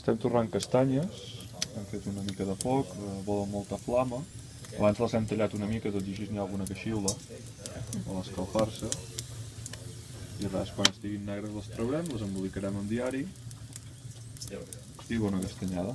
Estem torrant castanyes, hem fet una mica de foc, eh, volen molta flama. Abans les hem tallat una mica, tot i així n'hi ha alguna que xiula, a l'escalfar-se. I res, quan estiguin negres les traurem, les embolicarem en diari. I bona castanyada.